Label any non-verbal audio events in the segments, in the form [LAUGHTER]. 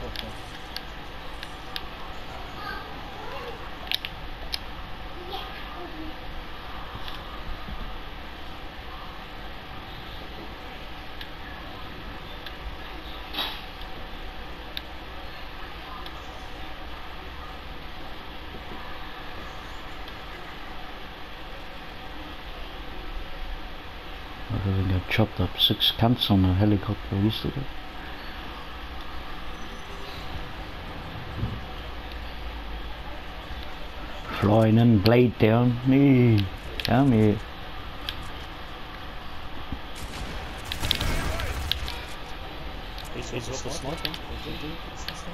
helicopter. I chopped up six cunts on a helicopter yesterday. Flying in, blade down, me, come here. Is, is this the sniper? Is it- is this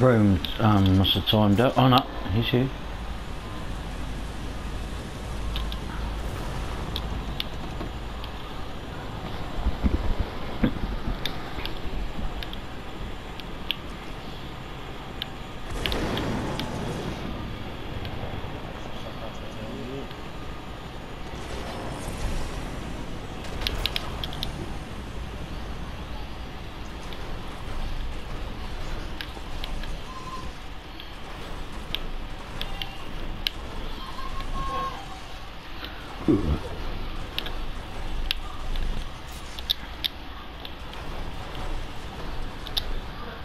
The broom um, must have timed out. Oh no, he's here.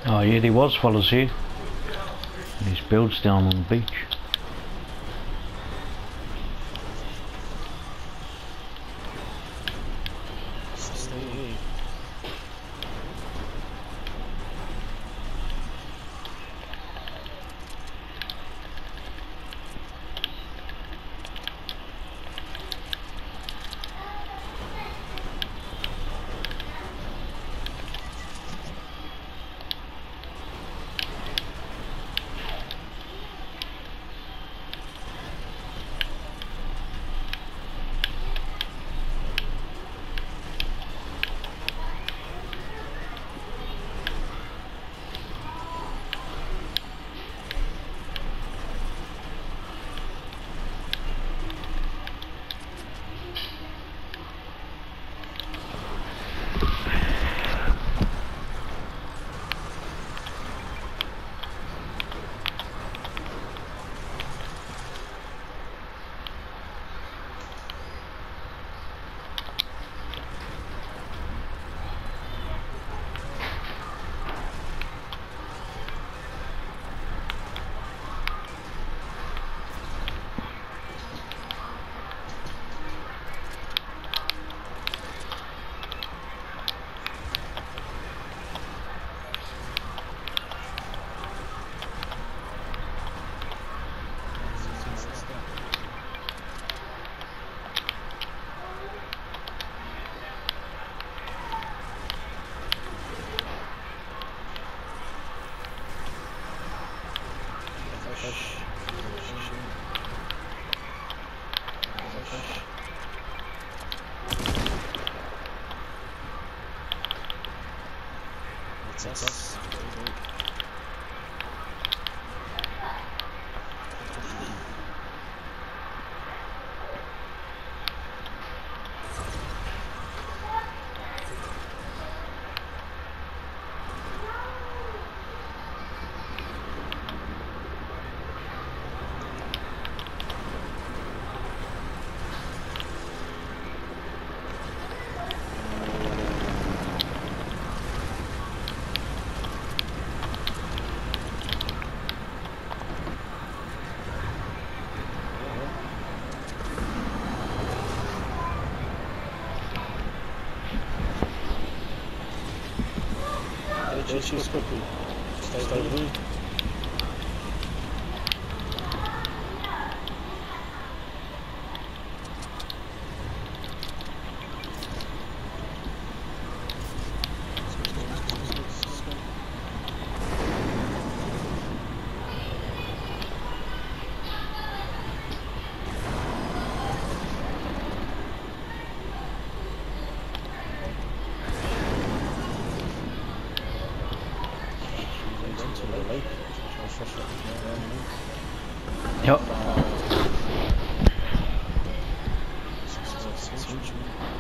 Oh yeah, there was fellas here. These builds down on the beach. That's us. чистоты, столбы. Esse último.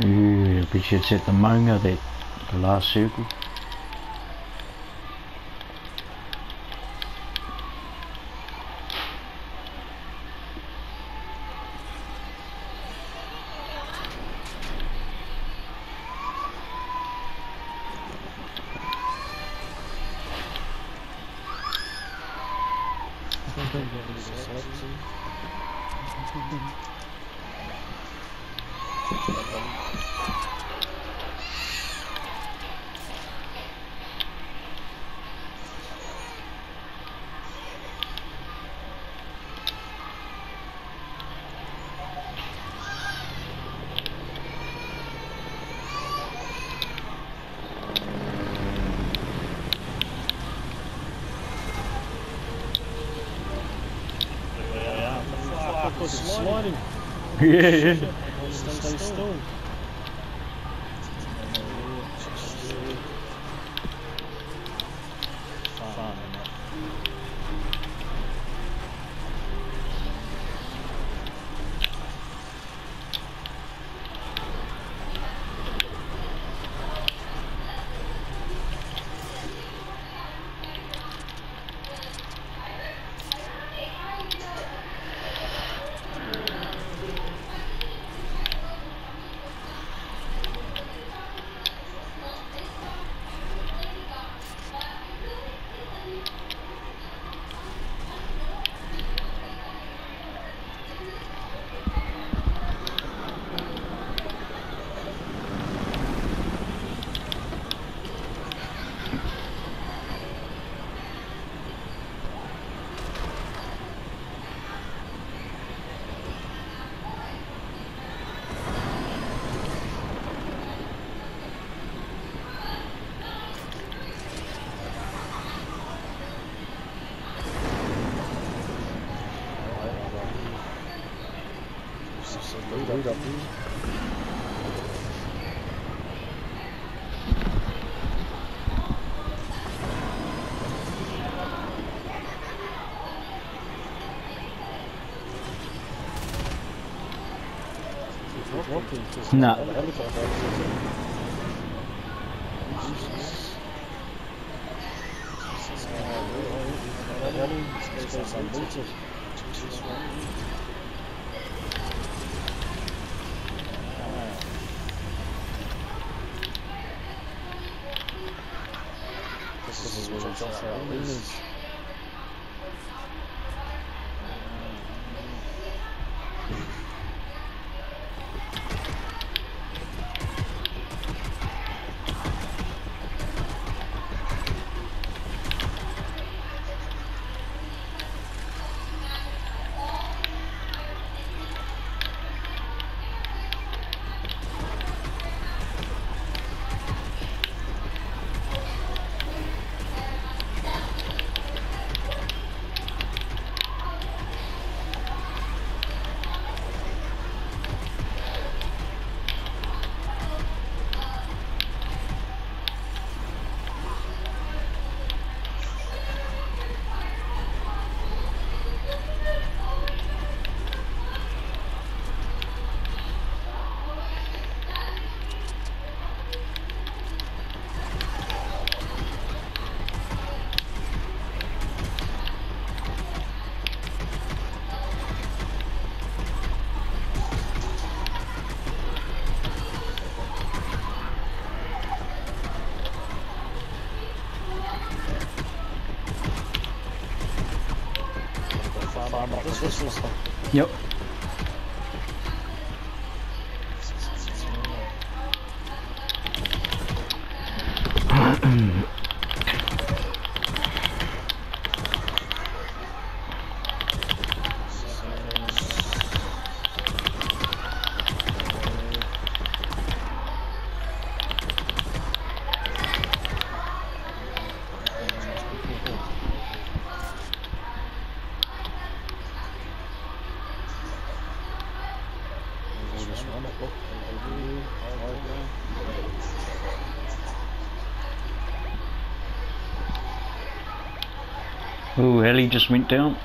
Uh, we should set the manga that the last circle. Fuck, was it sliding? yeah, yeah. Stone, Stone, Stone. No. This is where we drop our leaders. Farm up this was this one. Yep. Oh, Ellie just went down.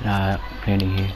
Uh, nah, plenty here.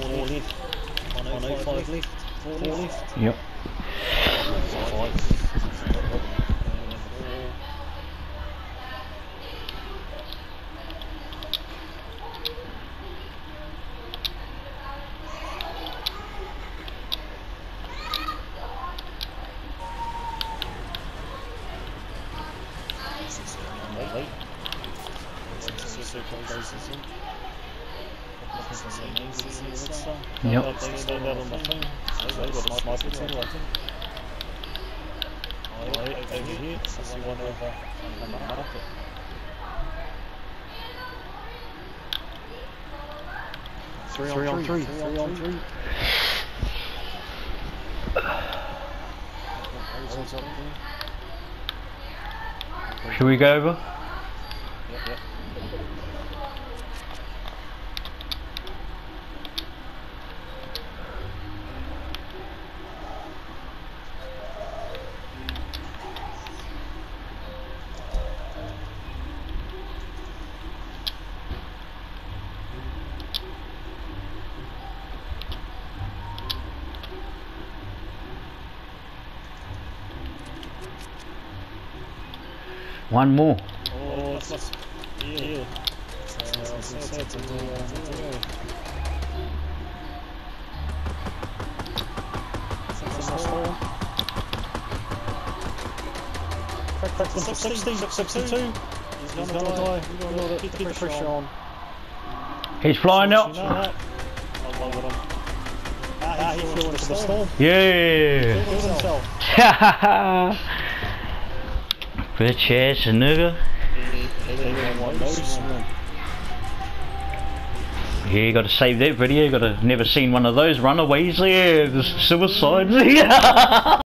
Four left. One oh five left. Four left. Yep. Wait. Circle goes in. Couple of things on the main, see what's that. Yep. That thing stand out on the thing. So they got a sniper too, I think. Oh, over here. I see one over on the market. Three on three. Three on three. One's up there. Shall we go over? Yep, yep. Pressure on. He's flying You out. know that? I'll go with him. Ah, he flew into the storm. Yeah. [LAUGHS] Bitch ass nigga. Yeah, you gotta save that video, you gotta never seen one of those runaways the suicides. [LAUGHS]